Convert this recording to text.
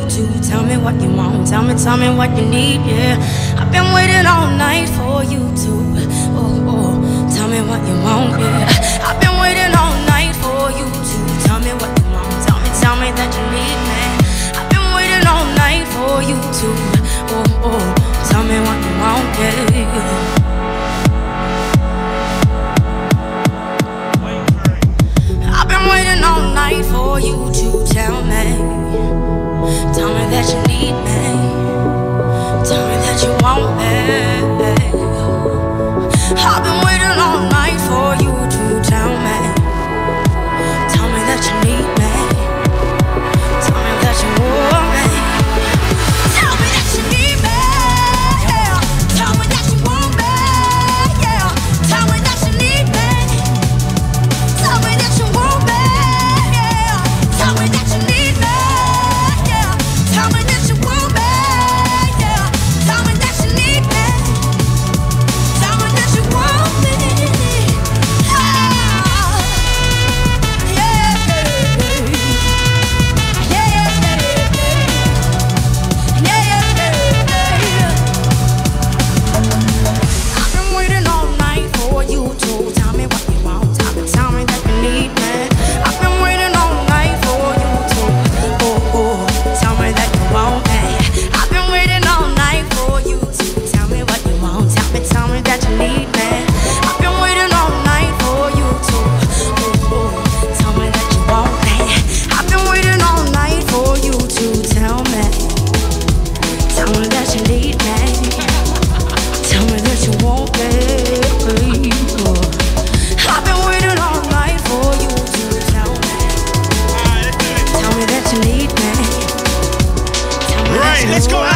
you tell me what you want, tell me, tell me what you need, yeah. I've been waiting all night for you to, oh, oh, tell me what you want, yeah. moment Let's go.